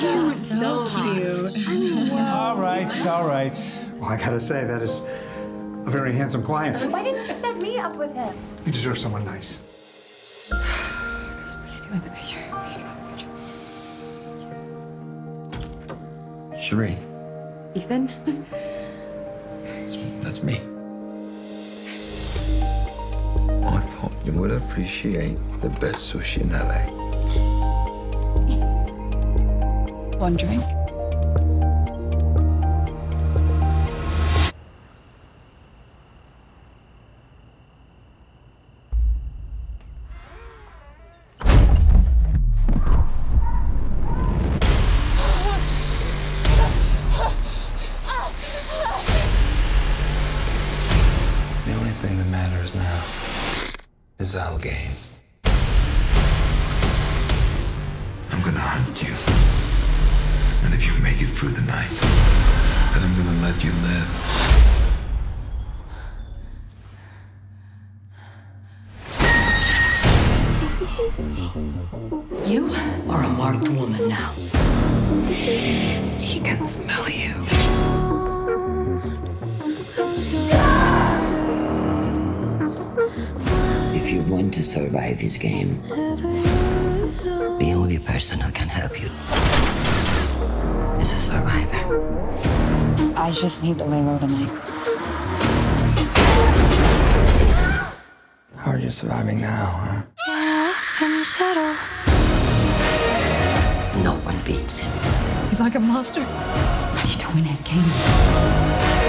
cute. So cute. All right, all right. Well, I gotta say, that is a very handsome client. Why didn't you set me up with him? You deserve someone nice. Please be like the picture. Please be like the picture. Cherie, Ethan? that's me. I thought you would appreciate the best sushi in LA. One drink. The only thing that matters now is game. I'm gonna hunt you. Through the night, then I'm gonna let you live. You are a marked woman now. He can smell you. If you want to survive his game, the only person who can help you. I just need to lay low tonight. How are you surviving now, huh? No one beats him. He's like a monster. I need to win his game.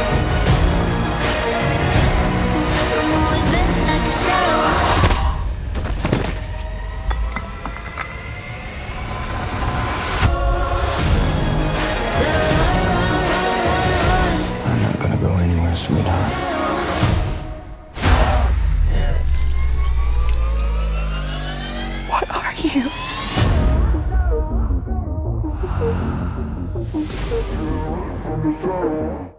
sweetheart. What are you?